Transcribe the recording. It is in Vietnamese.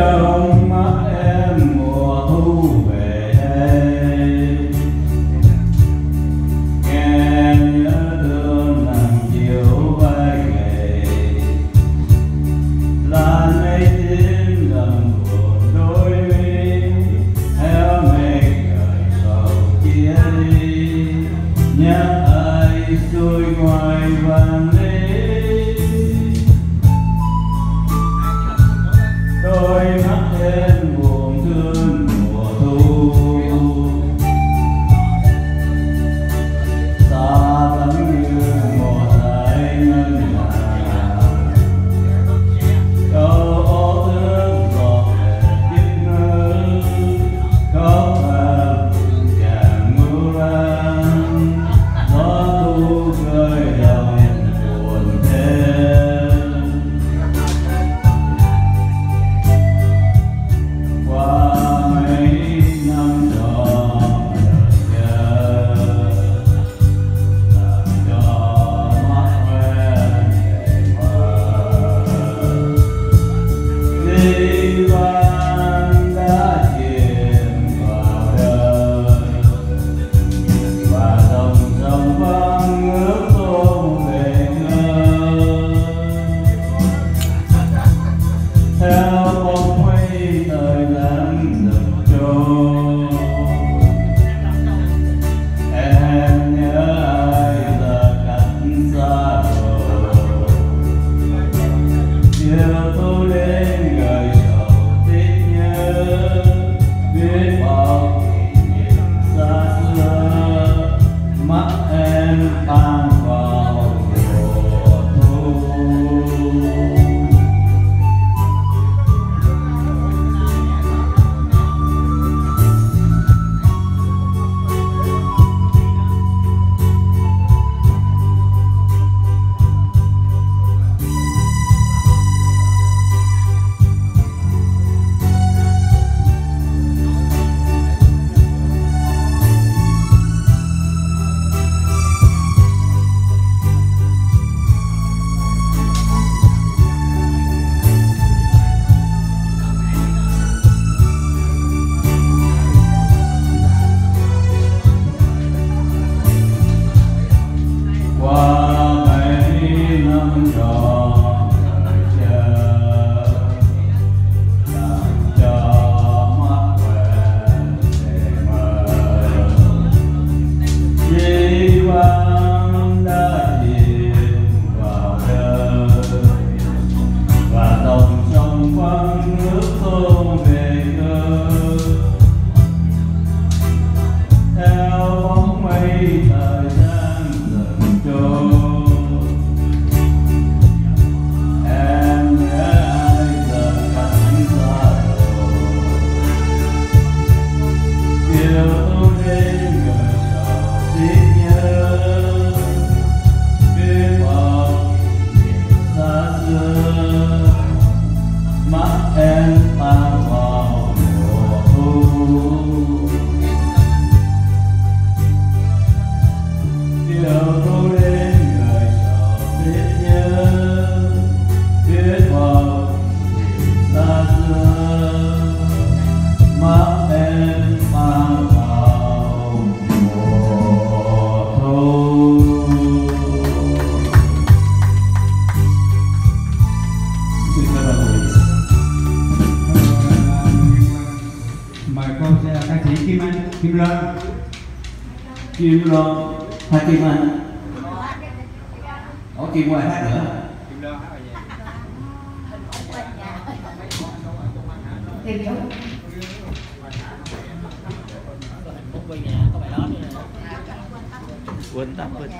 trong mắt em mùa thu về nghe nhớ thương làm chiều vai gầy. Là nay tim lầm buồn đôi mi, theo mê gợi sầu chia đi nhớ ai xuôi qua Yeah. Imran Imran anh, Ủa Kim ngoài hát nữa quên tắt quên.